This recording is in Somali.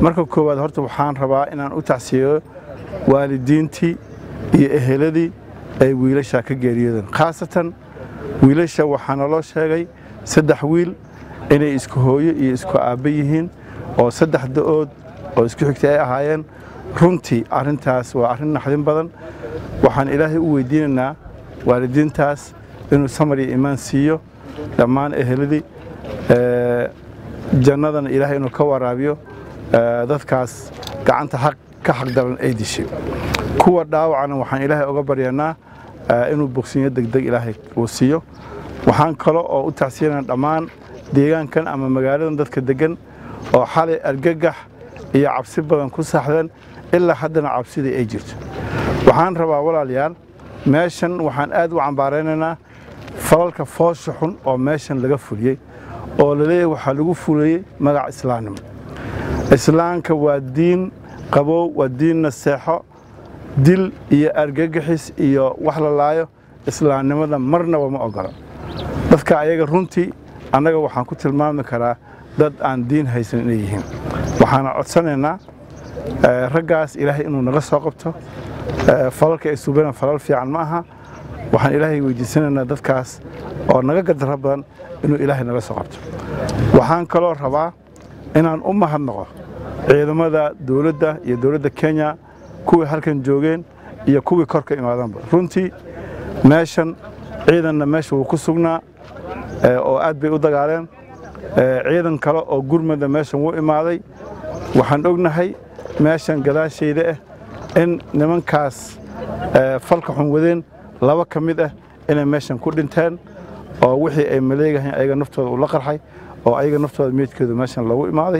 marka koowaad horta waxaan rabaa inaan u tacsiyeeyo waalidiintii iyo eheladii ay wiilasha ka geeriyoodeen khaasatan wiilasha waxaa naloo sheegay saddex wiil inay isku hooyo iyo isku aabba yihiin oo saddex da'ood oo isku xigtay ay ahaayeen. Runtii arrintaas waa arrin naxdin badan. Waxaan ilaahay u weydiinaynaa waalidiintaas inuu samar iyo imaan siiyo dhammaan eheladii jannadana ilaahay inuu ka waraabiyo dadkaas gacanta ka xaqdaran ay dishay. Kuwa dhaawacana waxaan ilaahay oga baryanaa inuu bogsinyo degdeg ilaahay uu siiyo. Waxaan kale oo u tacsiyanaa dhammaan deegaankan ama magaaladan dadka deggan oo xalay argagax iyo cabsi badan ku saaxdeen ilaa haddana cabsidii ay jirto. Waxaan rabaa walaalayaal meeshan waxaan aad u cambaaraynaynaa falalka foosha xun oo meeshan laga fuliyey oo la leeyahay waxaa lagu fuliyey magac islaamnimo islaamka waa diin qabow waa diin naseexo dil iyo argagaxis iyo wax la laayo islaamnimada marnaba ma ogola. Dadka ayaga runtii annaga waxaan ku tilmaami karaa dad aan diin haysan inay yihiin. Waxaana codsanaynaa raggaas ilaahay inuu naga soo qabto. Falalka ay suubana falal fiican ma aha. Waxaan ilaahay weydiisanaynaa dadkaas oo naga gadaro badan inuu ilaahay naga soo qabto. Waxaan kaloo rabaa inaan u mahadnaqo ciidamada dowladda iyo dowladda kenya kuwii halkan joogeen iyo kuwii korka imaadanba runtii meeshan ciidanna meesha wuu ku sugnaa oo aad bay u dagaaleen. Ciidan kale oo gurmada meeshan wuu imaaday. Waxaan ognahay meeshan gadaashayda ah in nimankaas falka xun wadeen laba ka mid ah inay meeshan ku dhinteen oo wixii ay maleegahayn ayaga naftooda uu la qarxay oo ayaga naftooda meydkooda meeshan loogu imaaday